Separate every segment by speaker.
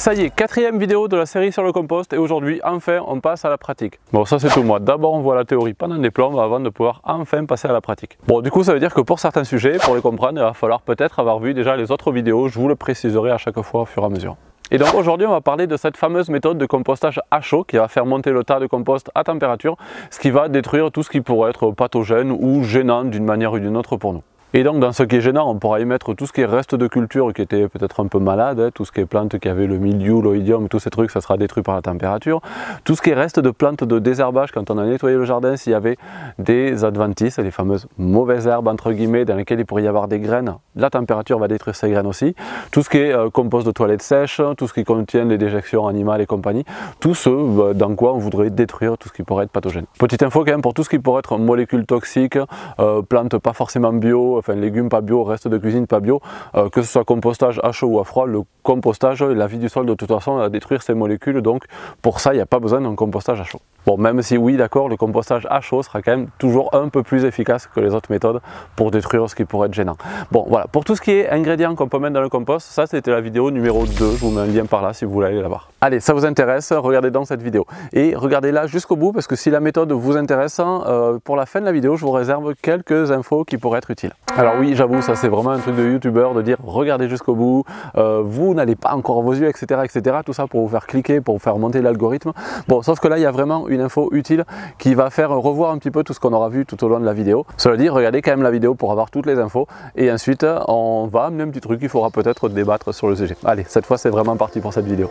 Speaker 1: Ça y est, quatrième vidéo de la série sur le compost et aujourd'hui enfin on passe à la pratique. Bon ça c'est tout moi, d'abord on voit la théorie pendant des plombes avant de pouvoir enfin passer à la pratique. Bon du coup ça veut dire que pour certains sujets, pour les comprendre, il va falloir peut-être avoir vu déjà les autres vidéos, je vous le préciserai à chaque fois au fur et à mesure. Et donc aujourd'hui on va parler de cette fameuse méthode de compostage à chaud qui va faire monter le tas de compost à température, ce qui va détruire tout ce qui pourrait être pathogène ou gênant d'une manière ou d'une autre pour nous. Et donc dans ce qui est gênant, on pourra y mettre tout ce qui est reste de culture qui était peut-être un peu malade, hein, tout ce qui est plantes qui avaient le milieu, l'oïdium, tous ces trucs, ça sera détruit par la température. Tout ce qui est reste de plantes de désherbage, quand on a nettoyé le jardin, s'il y avait des adventices, les fameuses mauvaises herbes entre guillemets, dans lesquelles il pourrait y avoir des graines, la température va détruire ces graines aussi. Tout ce qui est euh, compost de toilettes sèches, tout ce qui contient les déjections animales et compagnie, tout ce euh, dans quoi on voudrait détruire tout ce qui pourrait être pathogène. Petite info quand même pour tout ce qui pourrait être molécules toxiques, euh, plantes pas forcément bio, enfin légumes pas bio, reste de cuisine pas bio, euh, que ce soit compostage à chaud ou à froid, le compostage, la vie du sol de toute façon va détruire ces molécules, donc pour ça il n'y a pas besoin d'un compostage à chaud. Bon, même si oui, d'accord, le compostage à chaud sera quand même toujours un peu plus efficace que les autres méthodes pour détruire ce qui pourrait être gênant. Bon, voilà, pour tout ce qui est ingrédients qu'on peut mettre dans le compost, ça c'était la vidéo numéro 2, je vous mets un lien par là si vous voulez aller la voir. Allez, ça vous intéresse, regardez donc cette vidéo. Et regardez-la jusqu'au bout, parce que si la méthode vous intéresse, euh, pour la fin de la vidéo, je vous réserve quelques infos qui pourraient être utiles. Alors oui, j'avoue, ça c'est vraiment un truc de youtubeur de dire regardez jusqu'au bout, euh, vous n'allez pas encore vos yeux, etc., etc. Tout ça pour vous faire cliquer, pour vous faire monter l'algorithme. Bon, sauf que là, il y a vraiment une info utile qui va faire revoir un petit peu tout ce qu'on aura vu tout au long de la vidéo. Cela dit, regardez quand même la vidéo pour avoir toutes les infos. Et ensuite, on va amener un petit truc, il faudra peut-être débattre sur le sujet. Allez, cette fois, c'est vraiment parti pour cette vidéo.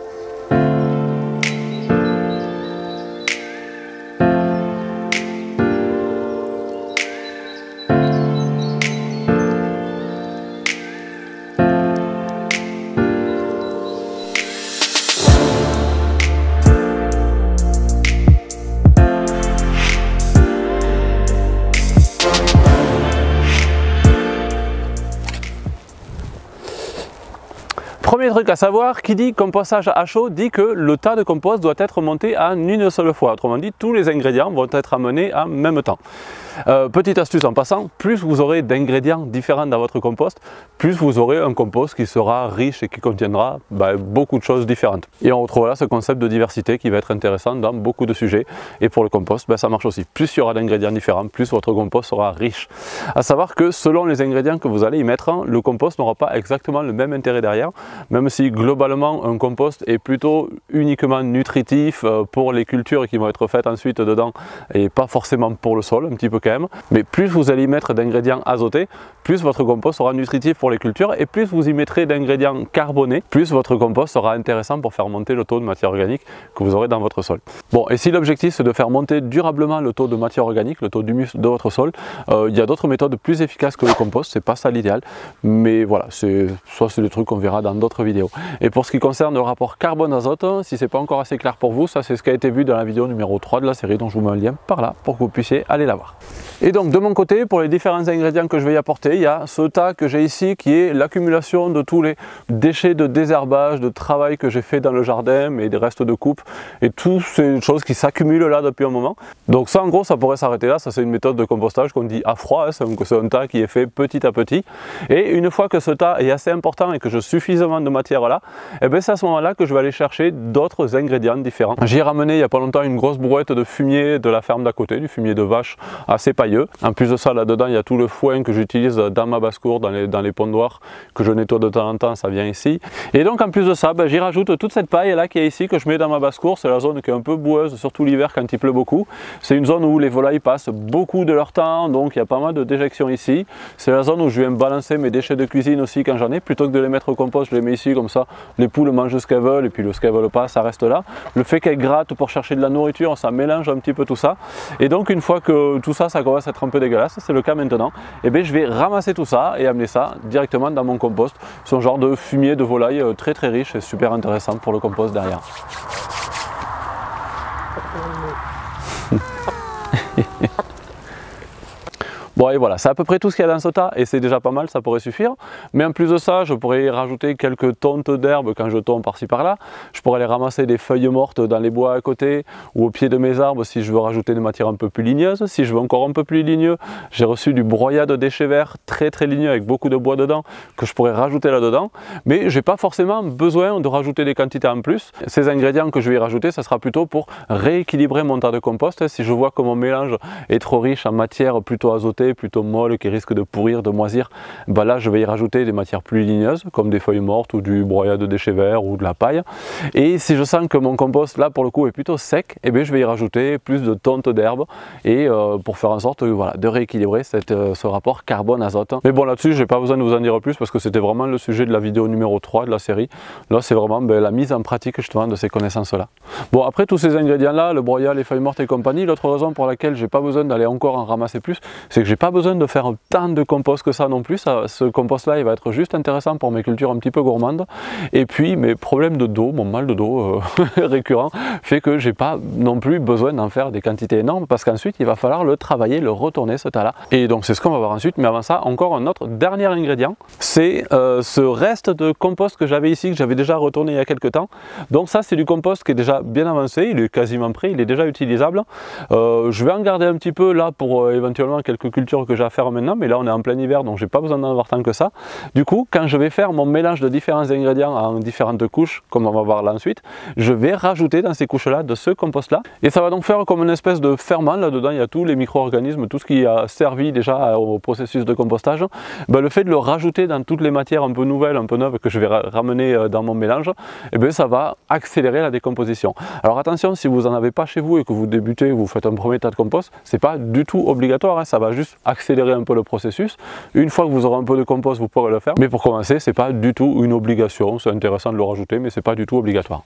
Speaker 1: Premier truc à savoir, qui dit compostage à chaud dit que le tas de compost doit être monté en une seule fois. Autrement dit, tous les ingrédients vont être amenés en même temps. Euh, petite astuce en passant, plus vous aurez d'ingrédients différents dans votre compost, plus vous aurez un compost qui sera riche et qui contiendra ben, beaucoup de choses différentes. Et on retrouve là ce concept de diversité qui va être intéressant dans beaucoup de sujets. Et pour le compost, ben, ça marche aussi. Plus il y aura d'ingrédients différents, plus votre compost sera riche. À savoir que selon les ingrédients que vous allez y mettre, le compost n'aura pas exactement le même intérêt derrière, même si globalement un compost est plutôt uniquement nutritif euh, pour les cultures qui vont être faites ensuite dedans et pas forcément pour le sol, un petit peu quand même. Mais plus vous allez y mettre d'ingrédients azotés, plus votre compost sera nutritif pour les cultures et plus vous y mettrez d'ingrédients carbonés, plus votre compost sera intéressant pour faire monter le taux de matière organique que vous aurez dans votre sol. Bon, et si l'objectif c'est de faire monter durablement le taux de matière organique, le taux d'humus de votre sol, euh, il y a d'autres méthodes plus efficaces que le compost, c'est pas ça l'idéal, mais voilà, soit c'est des trucs qu'on verra dans d'autres vidéos. Et pour ce qui concerne le rapport carbone-azote, si c'est pas encore assez clair pour vous, ça c'est ce qui a été vu dans la vidéo numéro 3 de la série dont je vous mets un lien par là pour que vous puissiez aller la voir. Et donc de mon côté, pour les différents ingrédients que je vais y apporter, il y a ce tas que j'ai ici qui est l'accumulation de tous les déchets de désherbage, de travail que j'ai fait dans le jardin, mais des restes de coupe et toutes ces choses qui s'accumulent là depuis un moment. Donc ça en gros ça pourrait s'arrêter là, ça c'est une méthode de compostage qu'on dit à froid, hein, c'est un tas qui est fait petit à petit. Et une fois que ce tas est assez important et que j'ai suffisamment de matière là, et eh bien c'est à ce moment là que je vais aller chercher d'autres ingrédients différents. J'ai ramené il n'y a pas longtemps une grosse brouette de fumier de la ferme d'à côté, du fumier de vache assez pailleux en plus de ça, là-dedans, il y a tout le foin que j'utilise dans ma basse-cour, dans les, dans les pondoirs, que je nettoie de temps en temps, ça vient ici. Et donc, en plus de ça, ben, j'y rajoute toute cette paille là qui est ici, que je mets dans ma basse-cour. C'est la zone qui est un peu boueuse, surtout l'hiver quand il pleut beaucoup. C'est une zone où les volailles passent beaucoup de leur temps, donc il y a pas mal de déjections ici. C'est la zone où je viens balancer mes déchets de cuisine aussi quand j'en ai. Plutôt que de les mettre au compost, je les mets ici, comme ça, les poules mangent ce qu'elles veulent, et puis le ce qu'elles veulent pas, ça reste là. Le fait qu'elles grattent pour chercher de la nourriture, ça mélange un petit peu tout ça. Et donc, une fois que tout ça, ça commence à être un peu dégueulasse, c'est le cas maintenant, et eh bien je vais ramasser tout ça et amener ça directement dans mon compost. Ce genre de fumier de volaille euh, très très riche et super intéressant pour le compost derrière. Bon et voilà, c'est à peu près tout ce qu'il y a dans ce tas et c'est déjà pas mal, ça pourrait suffire. Mais en plus de ça, je pourrais y rajouter quelques tontes d'herbe quand je tombe par-ci par-là. Je pourrais aller ramasser des feuilles mortes dans les bois à côté ou au pied de mes arbres si je veux rajouter des matières un peu plus ligneuses. Si je veux encore un peu plus ligneux, j'ai reçu du broyat de déchets verts très très ligneux avec beaucoup de bois dedans que je pourrais rajouter là-dedans. Mais j'ai pas forcément besoin de rajouter des quantités en plus. Ces ingrédients que je vais y rajouter, ça sera plutôt pour rééquilibrer mon tas de compost. Si je vois que mon mélange est trop riche en matière plutôt azotée, plutôt molle, qui risque de pourrir, de moisir, bah là je vais y rajouter des matières plus ligneuses, comme des feuilles mortes ou du broyat de déchets verts ou de la paille. Et si je sens que mon compost là pour le coup est plutôt sec, eh bien je vais y rajouter plus de tontes d'herbe et euh, pour faire en sorte voilà, de rééquilibrer cette, euh, ce rapport carbone-azote. Mais bon là-dessus j'ai pas besoin de vous en dire plus parce que c'était vraiment le sujet de la vidéo numéro 3 de la série. Là c'est vraiment ben, la mise en pratique justement de ces connaissances là. Bon après tous ces ingrédients là, le broyat, les feuilles mortes et compagnie, l'autre raison pour laquelle j'ai pas besoin d'aller encore en ramasser plus, c'est que j'ai pas besoin de faire tant de compost que ça non plus. ce compost là il va être juste intéressant pour mes cultures un petit peu gourmandes. Et puis mes problèmes de dos, mon mal de dos euh, récurrent fait que j'ai pas non plus besoin d'en faire des quantités énormes parce qu'ensuite il va falloir le travailler, le retourner ce tas là. Et donc c'est ce qu'on va voir ensuite. Mais avant ça, encore un autre dernier ingrédient, c'est euh, ce reste de compost que j'avais ici, que j'avais déjà retourné il y a quelques temps. Donc ça c'est du compost qui est déjà bien avancé, il est quasiment prêt, il est déjà utilisable. Euh, je vais en garder un petit peu là pour éventuellement quelques cultures que j'ai à faire maintenant, mais là on est en plein hiver donc j'ai pas besoin d'en avoir tant que ça. Du coup, quand je vais faire mon mélange de différents ingrédients en différentes couches, comme on va voir là ensuite, je vais rajouter dans ces couches-là de ce compost-là. Et ça va donc faire comme une espèce de ferment, là-dedans il y a tous les micro-organismes, tout ce qui a servi déjà au processus de compostage. Ben, le fait de le rajouter dans toutes les matières un peu nouvelles, un peu neuves que je vais ramener euh, dans mon mélange, eh bien ça va accélérer la décomposition. Alors attention, si vous n'en avez pas chez vous et que vous débutez, vous faites un premier tas de compost, c'est pas du tout obligatoire, hein. ça va juste accélérer un peu le processus. Une fois que vous aurez un peu de compost, vous pourrez le faire. Mais pour commencer, c'est pas du tout une obligation. C'est intéressant de le rajouter, mais c'est pas du tout obligatoire.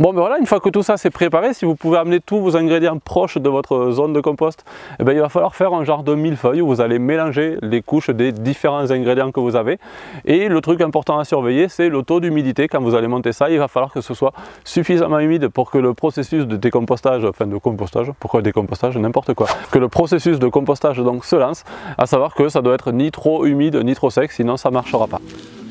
Speaker 1: Bon, ben voilà, une fois que tout ça c'est préparé, si vous pouvez amener tous vos ingrédients proches de votre zone de compost, eh ben, il va falloir faire un genre de millefeuille où vous allez mélanger les couches des différents ingrédients que vous avez. Et le truc important à surveiller, c'est le taux d'humidité. Quand vous allez monter ça, il va falloir que ce soit suffisamment humide pour que le processus de décompostage, enfin de compostage, pourquoi décompostage, n'importe quoi, que le processus de compostage donc lance, à savoir que ça doit être ni trop humide ni trop sec, sinon ça marchera pas.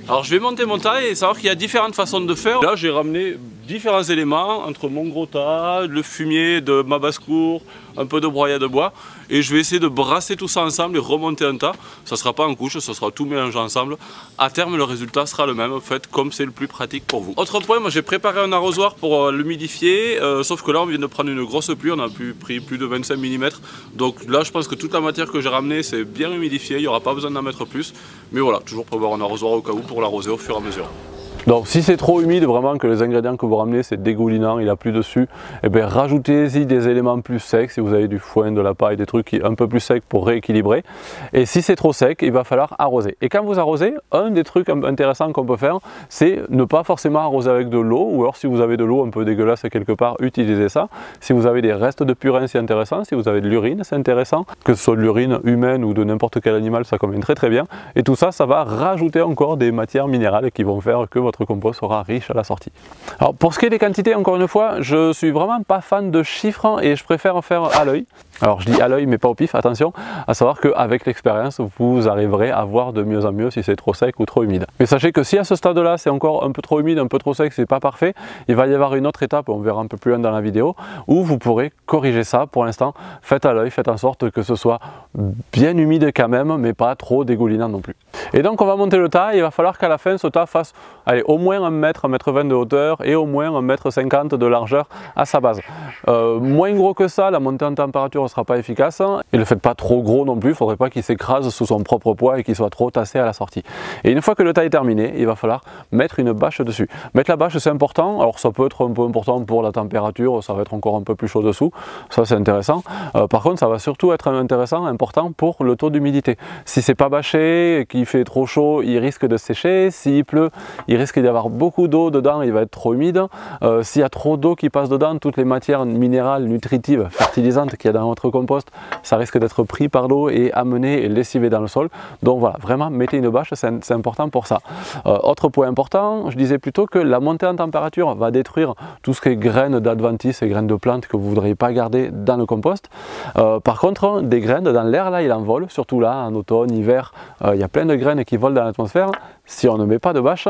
Speaker 1: Alors je vais monter mon tas et savoir qu'il y a différentes façons de faire. Là j'ai ramené différents éléments entre mon gros tas, le fumier de ma basse-cour, un peu de broyat de bois et je vais essayer de brasser tout ça ensemble et remonter un tas. Ça ne sera pas en couche, ça sera tout mélangé ensemble. À terme le résultat sera le même, en fait comme c'est le plus pratique pour vous. Autre point, moi j'ai préparé un arrosoir pour euh, l'humidifier, euh, sauf que là on vient de prendre une grosse pluie, on a pris plus de 25 mm. Donc là je pense que toute la matière que j'ai ramenée c'est bien humidifié, il n'y aura pas besoin d'en mettre plus. Mais voilà, toujours prévoir un arrosoir au cas où pour l'arroser au fur et à mesure. Donc si c'est trop humide, vraiment que les ingrédients que vous ramenez c'est dégoulinant, il a plus dessus, et eh bien rajoutez-y des éléments plus secs, si vous avez du foin, de la paille, des trucs un peu plus secs pour rééquilibrer. Et si c'est trop sec, il va falloir arroser. Et quand vous arrosez, un des trucs intéressants qu'on peut faire, c'est ne pas forcément arroser avec de l'eau, ou alors si vous avez de l'eau un peu dégueulasse quelque part, utilisez ça. Si vous avez des restes de purin, c'est intéressant. Si vous avez de l'urine, c'est intéressant. Que ce soit de l'urine humaine ou de n'importe quel animal, ça convient très très bien. Et tout ça, ça va rajouter encore des matières minérales qui vont faire que votre votre compost sera riche à la sortie. Alors pour ce qui est des quantités, encore une fois, je suis vraiment pas fan de chiffres et je préfère faire à l'œil. Alors je dis à l'œil mais pas au pif, attention, à savoir qu'avec l'expérience, vous arriverez à voir de mieux en mieux si c'est trop sec ou trop humide. Mais sachez que si à ce stade-là, c'est encore un peu trop humide, un peu trop sec, c'est pas parfait, il va y avoir une autre étape, on verra un peu plus loin dans la vidéo, où vous pourrez corriger ça. Pour l'instant, faites à l'œil, faites en sorte que ce soit bien humide quand même, mais pas trop dégoulinant non plus. Et donc on va monter le tas, il va falloir qu'à la fin ce tas fasse allez, au moins 1 mètre, 1 mètre 20 de hauteur et au moins 1 mètre 50 de largeur à sa base. Euh, moins gros que ça, la montée en température sera pas efficace. Et le faites pas trop gros non plus, il ne faudrait pas qu'il s'écrase sous son propre poids et qu'il soit trop tassé à la sortie. Et une fois que le tas est terminé, il va falloir mettre une bâche dessus. Mettre la bâche c'est important, alors ça peut être un peu important pour la température, ça va être encore un peu plus chaud dessous, ça c'est intéressant. Euh, par contre ça va surtout être intéressant, important pour le taux d'humidité. Si c'est pas bâché, qu'il fait trop chaud, il risque de sécher. S'il pleut, il risque d'y avoir beaucoup d'eau dedans, il va être trop humide. Euh, s'il y a trop d'eau qui passe dedans, toutes les matières minérales, nutritives, fertilisantes qu'il y a dans votre compost, ça risque d'être pris par l'eau et amené et lessivé dans le sol. Donc voilà, vraiment, mettez une bâche, c'est important pour ça. Euh, autre point important, je disais plutôt que la montée en température va détruire tout ce qui est graines d'adventice et graines de plantes que vous ne voudriez pas garder dans le compost. Euh, par contre, des graines dans l'air, là, il en vole, surtout là, en automne, hiver, il y a plein de graines qui volent dans l'atmosphère. Si on ne met pas de bâche,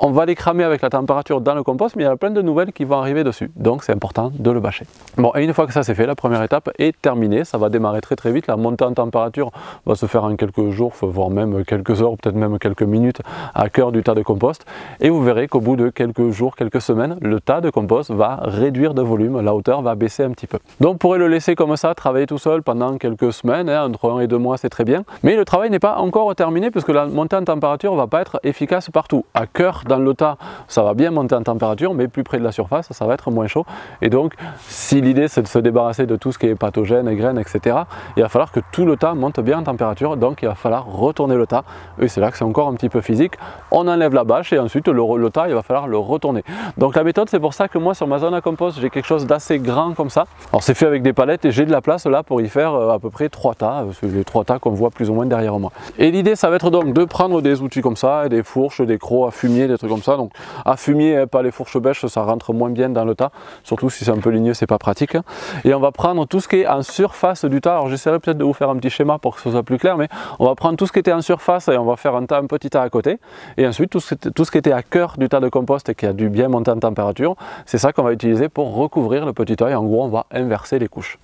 Speaker 1: on va les cramer avec la température dans le compost, mais il y a plein de nouvelles qui vont arriver dessus. Donc c'est important de le bâcher. Bon, et une fois que ça c'est fait, la première étape est terminée. Ça va démarrer très très vite. La montée en température va se faire en quelques jours, voire même quelques heures, peut-être même quelques minutes à cœur du tas de compost. Et vous verrez qu'au bout de quelques jours, quelques semaines, le tas de compost va réduire de volume, la hauteur va baisser un petit peu. Donc vous pourrez le laisser comme ça, travailler tout seul pendant quelques semaines, hein, entre un et deux mois c'est très bien. Mais le travail n'est pas encore terminé puisque la montée en température ne va pas être efficace partout. À cœur dans le tas, ça va bien monter en température, mais plus près de la surface, ça va être moins chaud. Et donc, si l'idée c'est de se débarrasser de tout ce qui est pathogène, graines, etc., il va falloir que tout le tas monte bien en température, donc il va falloir retourner le tas. Et c'est là que c'est encore un petit peu physique. On enlève la bâche et ensuite le, tas, il va falloir le retourner. Donc la méthode, c'est pour ça que moi sur ma zone à compost, j'ai quelque chose d'assez grand comme ça. Alors c'est fait avec des palettes et j'ai de la place là pour y faire euh, à peu près trois tas, euh, les trois tas qu'on voit plus ou moins derrière moi. Et l'idée, ça va être donc de prendre des outils comme ça, des fourches, des crocs à fumier, des comme ça, donc à fumier, hein, pas les fourches bêches, ça rentre moins bien dans le tas, surtout si c'est un peu ligneux, c'est pas pratique. Et on va prendre tout ce qui est en surface du tas, alors j'essaierai peut-être de vous faire un petit schéma pour que ce soit plus clair, mais on va prendre tout ce qui était en surface et on va faire un, tas, un petit tas à côté, et ensuite tout ce, tout ce qui était à cœur du tas de compost et qui a dû bien monter en température, c'est ça qu'on va utiliser pour recouvrir le petit tas, et en gros on va inverser les couches.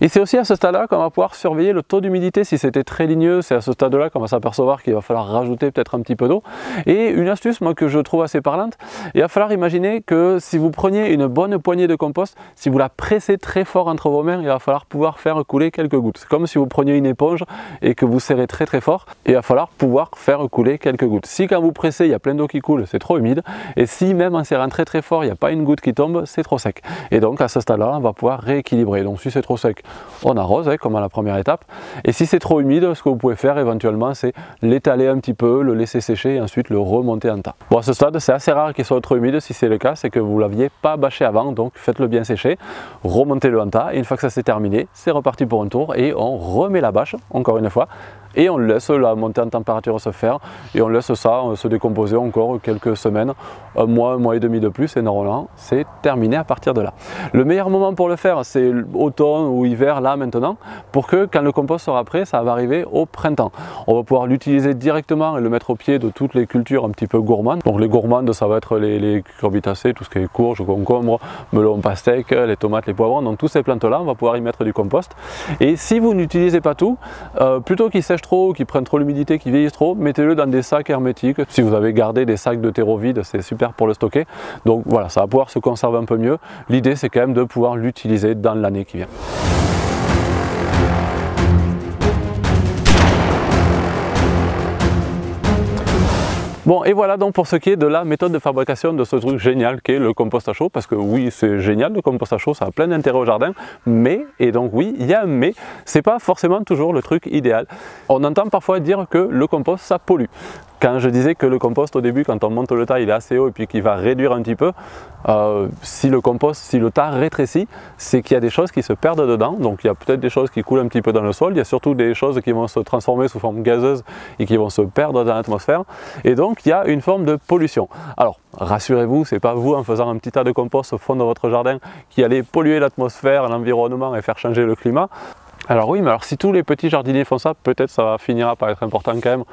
Speaker 1: Et c'est aussi à ce stade-là qu'on va pouvoir surveiller le taux d'humidité. Si c'était très ligneux, c'est à ce stade-là qu'on va s'apercevoir qu'il va falloir rajouter peut-être un petit peu d'eau. Et une astuce, moi, que je trouve assez parlante, il va falloir imaginer que si vous preniez une bonne poignée de compost, si vous la pressez très fort entre vos mains, il va falloir pouvoir faire couler quelques gouttes. C'est comme si vous preniez une éponge et que vous serrez très très fort, il va falloir pouvoir faire couler quelques gouttes. Si quand vous pressez, il y a plein d'eau qui coule, c'est trop humide. Et si même en serrant très très fort, il n'y a pas une goutte qui tombe, c'est trop sec. Et donc à ce stade-là, on va pouvoir rééquilibrer. Donc si c'est trop sec, on arrose hein, comme à la première étape. Et si c'est trop humide, ce que vous pouvez faire éventuellement, c'est l'étaler un petit peu, le laisser sécher et ensuite le remonter en tas. Bon, à ce stade, c'est assez rare qu'il soit trop humide. Si c'est le cas, c'est que vous ne l'aviez pas bâché avant, donc faites-le bien sécher, remontez-le en tas. Et une fois que ça s'est terminé, c'est reparti pour un tour et on remet la bâche, encore une fois, et on laisse la montée en température se faire et on laisse ça se décomposer encore quelques semaines, un mois, un mois et demi de plus et normalement c'est terminé à partir de là. Le meilleur moment pour le faire c'est automne ou hiver là maintenant pour que quand le compost sera prêt ça va arriver au printemps. On va pouvoir l'utiliser directement et le mettre au pied de toutes les cultures un petit peu gourmandes. Donc les gourmandes ça va être les, les tout ce qui est courge, concombre, melon, pastèque, les tomates, les poivrons, donc toutes ces plantes là on va pouvoir y mettre du compost. Et si vous n'utilisez pas tout, euh, plutôt qu'il sèche trop, qui prennent trop l'humidité, qui vieillissent trop, mettez-le dans des sacs hermétiques. Si vous avez gardé des sacs de terreau vide, c'est super pour le stocker. Donc voilà, ça va pouvoir se conserver un peu mieux. L'idée, c'est quand même de pouvoir l'utiliser dans l'année qui vient. Bon et voilà donc pour ce qui est de la méthode de fabrication de ce truc génial qui est le compost à chaud parce que oui c'est génial le compost à chaud ça a plein d'intérêt au jardin mais et donc oui il y a un mais c'est pas forcément toujours le truc idéal. On entend parfois dire que le compost ça pollue quand je disais que le compost au début, quand on monte le tas, il est assez haut et puis qu'il va réduire un petit peu, euh, si le compost, si le tas rétrécit, c'est qu'il y a des choses qui se perdent dedans. Donc il y a peut-être des choses qui coulent un petit peu dans le sol, il y a surtout des choses qui vont se transformer sous forme gazeuse et qui vont se perdre dans l'atmosphère. Et donc il y a une forme de pollution. Alors rassurez-vous, c'est pas vous en faisant un petit tas de compost au fond de votre jardin qui allez polluer l'atmosphère, l'environnement et faire changer le climat. Alors oui, mais alors si tous les petits jardiniers font ça, peut-être ça finira par être important quand même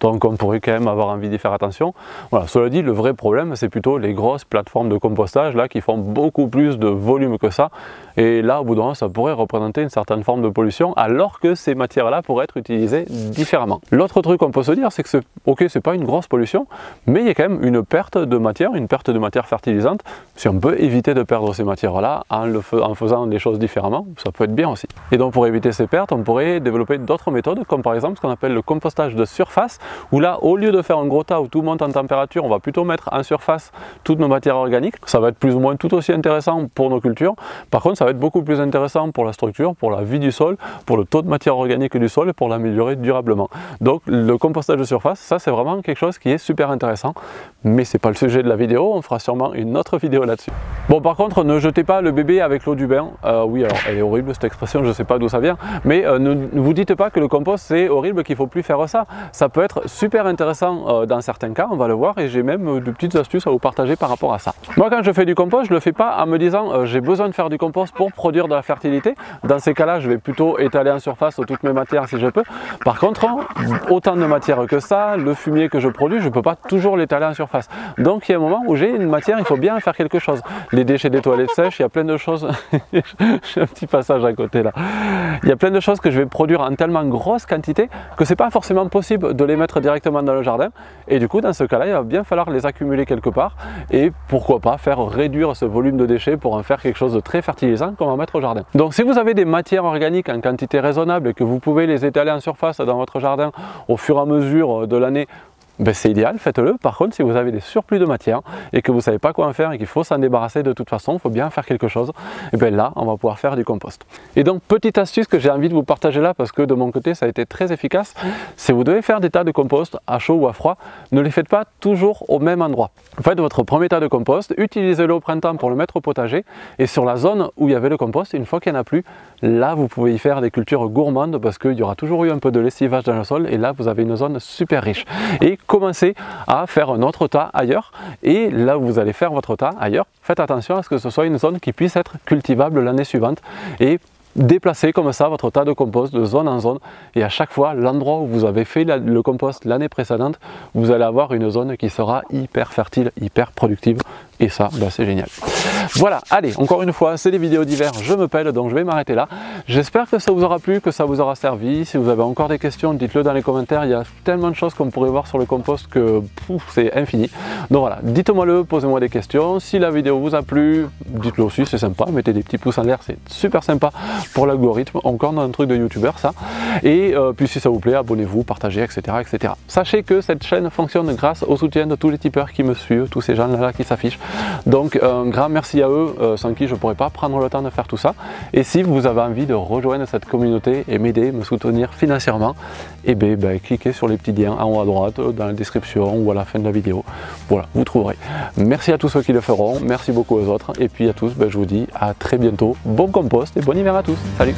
Speaker 1: donc on pourrait quand même avoir envie d'y faire attention. Voilà, cela dit, le vrai problème, c'est plutôt les grosses plateformes de compostage là qui font beaucoup plus de volume que ça. Et là, au bout d'un moment, ça pourrait représenter une certaine forme de pollution, alors que ces matières-là pourraient être utilisées différemment. L'autre truc qu'on peut se dire, c'est que ok, c'est pas une grosse pollution, mais il y a quand même une perte de matière, une perte de matière fertilisante. Si on peut éviter de perdre ces matières-là en, en faisant des choses différemment, ça peut être bien aussi. Et donc pour éviter ces pertes, on pourrait développer d'autres méthodes, comme par exemple ce qu'on appelle le compostage de surface où là, au lieu de faire un gros tas où tout monte en température, on va plutôt mettre en surface toutes nos matières organiques. Ça va être plus ou moins tout aussi intéressant pour nos cultures. Par contre, ça va être beaucoup plus intéressant pour la structure, pour la vie du sol, pour le taux de matière organique du sol et pour l'améliorer durablement. Donc le compostage de surface, ça c'est vraiment quelque chose qui est super intéressant, mais c'est pas le sujet de la vidéo, on fera sûrement une autre vidéo là-dessus. Bon par contre, ne jetez pas le bébé avec l'eau du bain. Euh, oui, alors elle est horrible cette expression, je sais pas d'où ça vient, mais euh, ne, vous dites pas que le compost c'est horrible, qu'il faut plus faire ça. Ça peut être super intéressant euh, dans certains cas, on va le voir, et j'ai même de petites astuces à vous partager par rapport à ça. Moi quand je fais du compost, je le fais pas en me disant j'ai besoin de faire du compost pour produire de la fertilité. Dans ces cas-là, je vais plutôt étaler en surface toutes mes matières si je peux. Par contre, autant de matière que ça, le fumier que je produis, je ne peux pas toujours l'étaler en surface. Donc il y a un moment où j'ai une matière, il faut bien faire quelque chose. Les déchets des toilettes sèches, il y a plein de choses. j'ai un petit passage à côté là. Il y a plein de choses que je vais produire en tellement grosse quantité que c'est pas forcément possible de les mettre directement dans le jardin. Et du coup, dans ce cas-là, il va bien falloir les accumuler quelque part et pourquoi pas faire réduire ce volume de déchets pour en faire quelque chose de très fertilisant qu'on va mettre au jardin. Donc si vous avez des matières organiques en quantité raisonnable et que vous pouvez les étaler en surface dans votre jardin au fur et à mesure de l'année ben c'est idéal, faites-le. Par contre, si vous avez des surplus de matière et que vous ne savez pas quoi en faire et qu'il faut s'en débarrasser de toute façon, il faut bien faire quelque chose, et bien là, on va pouvoir faire du compost. Et donc, petite astuce que j'ai envie de vous partager là, parce que de mon côté, ça a été très efficace, c'est vous devez faire des tas de compost à chaud ou à froid, ne les faites pas toujours au même endroit. Faites votre premier tas de compost, utilisez-le au printemps pour le mettre au potager, et sur la zone où il y avait le compost, une fois qu'il n'y en a plus, là, vous pouvez y faire des cultures gourmandes parce qu'il y aura toujours eu un peu de lessivage dans le sol, et là, vous avez une zone super riche. Commencez à faire un autre tas ailleurs. Et là où vous allez faire votre tas ailleurs, faites attention à ce que ce soit une zone qui puisse être cultivable l'année suivante et déplacer comme ça votre tas de compost de zone en zone. Et à chaque fois l'endroit où vous avez fait le compost l'année précédente vous allez avoir une zone qui sera hyper fertile hyper productive et ça bah, c'est génial voilà allez encore une fois c'est des vidéos d'hiver je me pèle donc je vais m'arrêter là j'espère que ça vous aura plu que ça vous aura servi si vous avez encore des questions dites le dans les commentaires il y a tellement de choses qu'on pourrait voir sur le compost que c'est infini donc voilà dites moi le posez moi des questions si la vidéo vous a plu dites le aussi c'est sympa mettez des petits pouces en l'air c'est super sympa pour l'algorithme, encore dans un truc de youtubeur ça. Et euh, puis si ça vous plaît, abonnez-vous, partagez, etc., etc. Sachez que cette chaîne fonctionne grâce au soutien de tous les tipeurs qui me suivent, tous ces gens-là qui s'affichent. Donc un grand merci à eux, euh, sans qui je ne pourrais pas prendre le temps de faire tout ça. Et si vous avez envie de rejoindre cette communauté et m'aider, me soutenir financièrement, eh bien, ben, cliquez sur les petits liens en haut à droite, dans la description ou à la fin de la vidéo. Voilà, vous trouverez. Merci à tous ceux qui le feront, merci beaucoup aux autres, et puis à tous, ben, je vous dis à très bientôt. Bon compost et bon hiver à tous. Salut